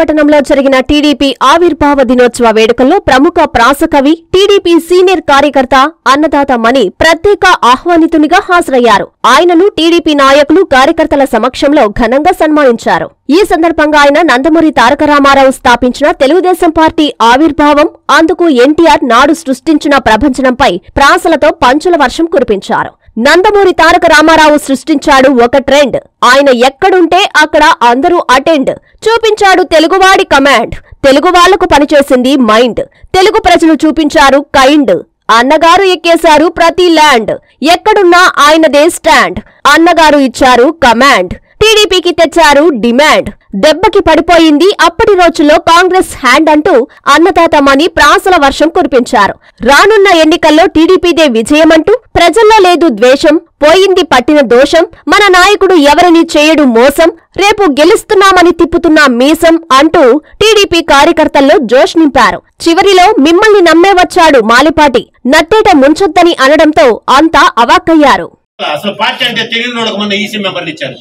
విశాఖపట్నంలో జరిగిన టీడీపీ ఆవిర్భావ దినోత్సవ వేడుకల్లో ప్రముఖ ప్రాసకవి టీడీపీ సీనియర్ కార్యకర్త అన్నదాత మణి ప్రత్యేక ఆహ్వానితునిగా హాజరయ్యారు. ఆయనను టీడీపీ నాయకులు కార్యకర్తల సమక్షంలో ఘనంగా సన్మానించారు. ఈ సందర్భంగా ఆయన నందమూరి తారక రామారావు స్థాపించిన తెలుగుదేశం పార్టీ ఆవిర్భావం అందుకు ఎన్టీఆర్ నాడు సృష్టించిన ప్రభంచనంపై ప్రాసలతో పంచుల వర్షం కురిపించారు. నందమూరి తారక రామారావు సృష్టించాడు ఒక ట్రెండ్. ఆయన ఎక్కడుంటే అక్కడ అందరూ అటెండ్. చూపించాడు తెలుగువాడి కమాండ్. తెలుగు వాళ్ళకు పనిచేసింది మైండ్. తెలుగు ప్రజలు చూపించారు కైండ్. అన్నగారు ఎక్కేశారు ప్రతి ల్యాండ్. ఎక్కడున్నా ఆయనదే స్టాండ్. అన్నగారు ఇచ్చారు కమాండ్. టీడీపీకి తెచ్చారు డిమాండ్. దెబ్బకి పడిపోయింది అప్పటి రోజుల్లో కాంగ్రెస్ హ్యాండ్ అంటూ అన్నదాతమని ప్రాసల వర్షం కురిపించారు. రానున్న ఎన్నికల్లో టీడీపీదే విజయమంటూ ప్రజల్లో లేదు ద్వేషం పోయింది పట్టిన దోషం మన నాయకుడు ఎవరిని చేయడు మోసం రేపు గెలుస్తున్నామని తిప్పుతున్న మీసం అంటూ టీడీపీ కార్యకర్తల్లో జోష్ నింపారు. చివరిలో మిమ్మల్ని నమ్మే వచ్చాడు మాలిపాటి నట్టేట ముంచొద్దని అనడంతో అంతా అవాక్కయ్యారు. అసలు పార్టీ అంటే తెలియని వాళ్ళకి మొన్న ఈసీ మెంబర్లు ఇచ్చారు.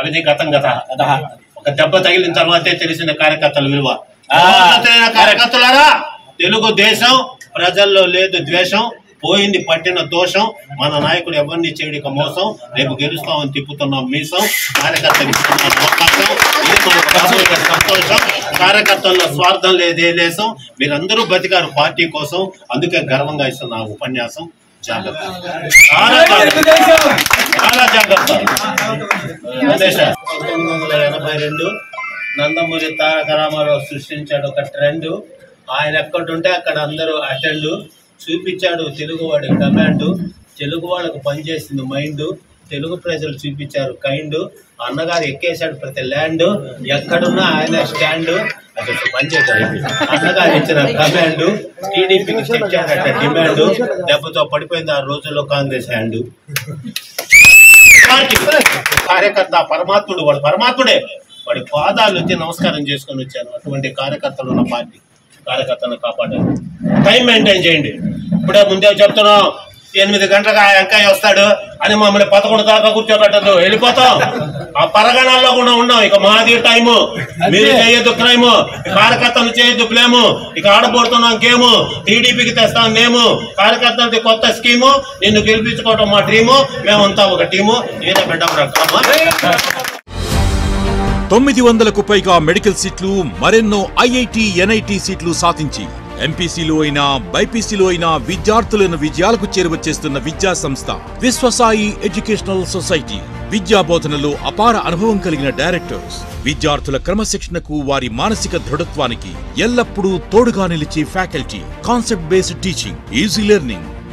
అది గతం గత ఒక దెబ్బ తగిలిన తర్వాతే తెలిసిన కార్యకర్తల విలువ. కార్యకర్తలారా తెలుగు దేశం ప్రజల్లో లేదు ద్వేషం పోయింది పట్టిన దోషం మన నాయకుడు ఎవరిని చేయడిక మోసం రేపు గెలుస్తామని తిప్పుతున్నాం మీసం కార్యకర్తకి ఇస్తున్నాం అవకాశం ఇది మనకు రాబోయే సంతోషం కార్యకర్తల్లో స్వార్థం లేదే లేసం మీరందరూ బతికారు పార్టీ కోసం అందుకే గర్వంగా ఇస్తున్న ఆ ఉపన్యాసం. జాగ్రత్త. చాలా జాగ్రత్త పంతొమ్మిది వందల ఎనభై రెండు నందమూరి తారక రామారావు సృష్టించాడు ఒక ట్రెండ్. ఆయన ఎక్కడుంటే అక్కడ అందరూ అటెండ్. చూపించాడు తెలుగువాడి కమాండ్. తెలుగు వాళ్ళకు పనిచేసింది మైండ్. తెలుగు ప్రజలు చూపించారు కైండ్. అన్నగారు ఎక్కేశాడు ప్రతి ల్యాండ్. ఎక్కడున్నా ఆయన స్టాండ్. అసలు పనిచేశాడు అన్నగారు ఇచ్చిన కమాండ్ టీడీపీకి తెచ్చాడట డిమాండ్ దెబ్బతో పడిపోయింది ఆ రోజుల్లో కాంగ్రెస్ హ్యాండ్. పార్టీ కార్యకర్త పరమాత్ముడు వాడు పరమాత్ముడే. వాడి పాదాలు వచ్చి నమస్కారం చేసుకొని వచ్చాను. అటువంటి కార్యకర్తలు ఉన్న పార్టీ కార్యకర్తలను కాపాడాలి. టైం మెయింటైన్ చేయండి. ఇప్పుడే ముందే చెప్తున్నాం. ఎనిమిది గంటలకు ఆ వెంకయ్య వస్తాడు అని మమ్మల్ని పదకొండు దాకా కూర్చోబెట్టదు వెళ్ళిపోతాం. ఆ పరగణాల్లో కూడా ఉన్నాం. ఇక మాది టైము. మీరు చేయొద్దు క్రైము. కార్యకర్తలు చేయొద్దు బ్లేము. ఇక ఆడబోతున్నాం గేము. టీడీపీకి తెస్తాం నేము కార్యకర్తలది కొత్త స్కీము. నిన్ను గెలిపించుకోవడం మా డ్రీము. మేమంతా ఒక టీము. నేనే బిడ్డ తొమ్మిది వందలకు పైగా మెడికల్ సీట్లు మరెన్నో ఐఐటి ఎన్ఐటి సీట్లు సాధించి ఎంపీసీలో అయినా బైపీసీలో అయినా విద్యార్థులను విజయాలకు చేరువ చేస్తున్న విద్యా సంస్థ విశ్వసాయి ఎడ్యుకేషనల్ సొసైటీ. విద్యా బోధనలో అపార అనుభవం కలిగిన డైరెక్టర్స్. విద్యార్థుల క్రమశిక్షణకు వారి మానసిక దృఢత్వానికి ఎల్లప్పుడూ తోడుగా నిలిచే faculty. Concept based teaching. Easy learning.